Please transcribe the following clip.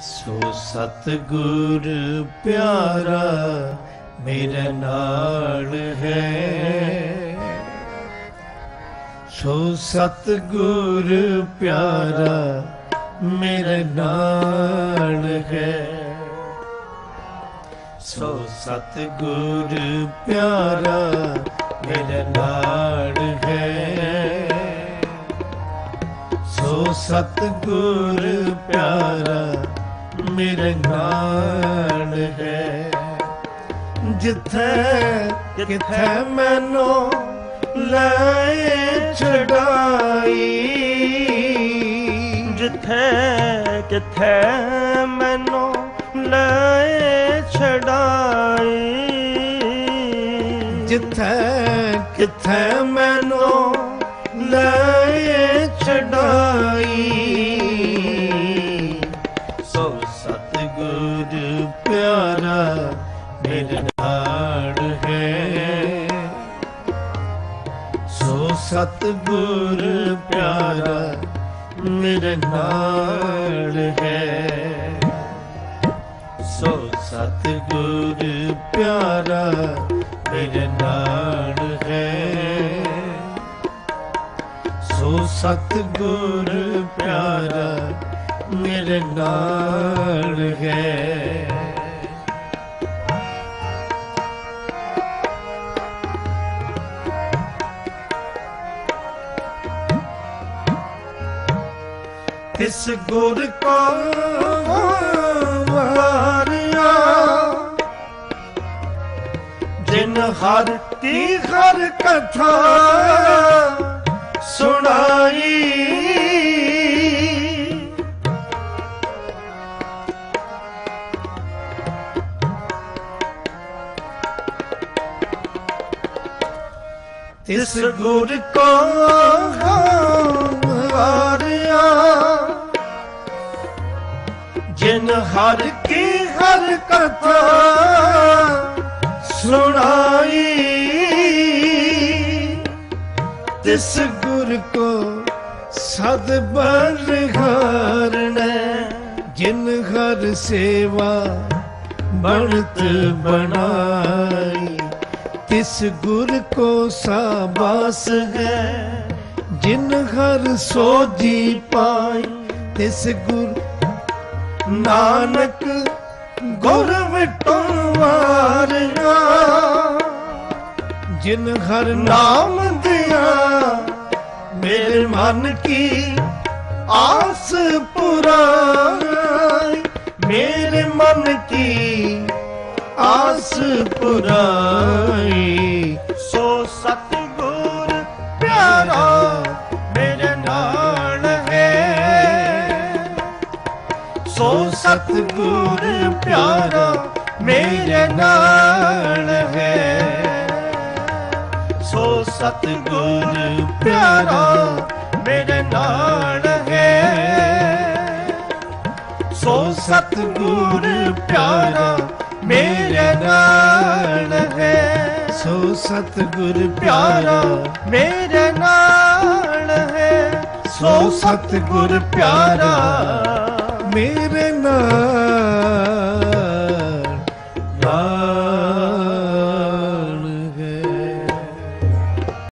ਸੋ ਸਤਗੁਰ ਪਿਆਰਾ ਮੇਰੇ ਨਾਲ ਹੈ। ਸੋ ਸਤਗੁਰ ਪਿਆਰਾ ਮੇਰੇ ਨਾਲ ਹੈ। ਸੋ ਸਤਗੁਰ ਪਿਆਰਾ ਮੇਰੇ ਨਾਲ ਹੈ। ਸੋ ਸਤਗੁਰ ਪਿਆਰਾ ਮੇਰੇ ਨਾਲ ਹੈ। ਜਿੱਥੇ ਕਿੱਥੇ ਮੈਨੂੰ ਲੈ ਛਡਾਈ। ਜਿੱਥੇ ਕਿੱਥੇ ਮੈਨੂੰ ਲੈ ਛਡਾਈ। ਜਿੱਥੇ ਕਿੱਥੇ ਮੈਨੂੰ ਲੈ ਛਡਾਈ। ਮੇਰੇ ਹੈ। ਸੋ ਸਤਗੁਰ ਪਿਆਰਾ, ਮੇਰੇ ਨਾਲ ਹੈ। ਸੋ ਸਤਗੁਰ ਪਿਆਰਾ, ਮੇਰੇ ਨਾਲ ਹੈ। ਸੋ ਸਤਗੁਰ ਪਿਆਰਾ, ਮੇਰੇ ਨਾਲ ਹੈ। ਇਸ ਗੁਰ ਕੋ ਵਾਰਿਆ ਜਿਨ ਹਰ ਕੀ ਹਰ ਕਥਾ ਸੁਣਾਈ। ਇਸ ਗੁਰ ਕਾ ਹਰ ਕੀ ਹਰ ਕਥਾ ਸੁਣਾਈ। ਤਿਸ ਗੁਰ ਕੋ ਸਦ ਬਰਹਾਰਣ ਜਿਨ ਹਰ ਸੇਵਾ ਬਣਤ ਬਣਾਈ। ਤਿਸ ਗੁਰ ਕੋ ਸਾਬਾਸ ਹੈ, ਜਿਨ ਹਰ ਸੋਜੀ ਪਾਈ। ਤਿਸ ਗੁਰ ਨਾਨਕ, ਗੁਰ ਵਿਟੋਂ ਵਾਰਿਆ ਜਿਨ ਹਰ ਨਾਮ ਦਿਆ, ਮੇਰੇ ਮਨ ਕੀ ਆਸ ਪੁਰਾਈ ਮੇਰੇ ਮਨ ਕੀ ਆਸ ਪੁਰਾਈ ਸਤਿਗੁਰ ਪਿਆਰਾ ਮੇਰੇ ਨਾਲ ਹੈ। ਸੋ ਸਤਿਗੁਰ ਪਿਆਰਾ ਮੇਰੇ ਨਾਲ ਹੈ। ਸੋ ਸਤਿਗੁਰ ਪਿਆਰਾ ਮੇਰੇ ਨਾਲ ਹੈ। ਸੋ ਸਤਿਗੁਰ ਪਿਆਰਾ ਮੇਰੇ ਨਾਲ ਹੈ। ਸੋ ਸਤਿਗੁਰ ਪਿਆਰਾ ਮੇਰੇ ਨਾਲ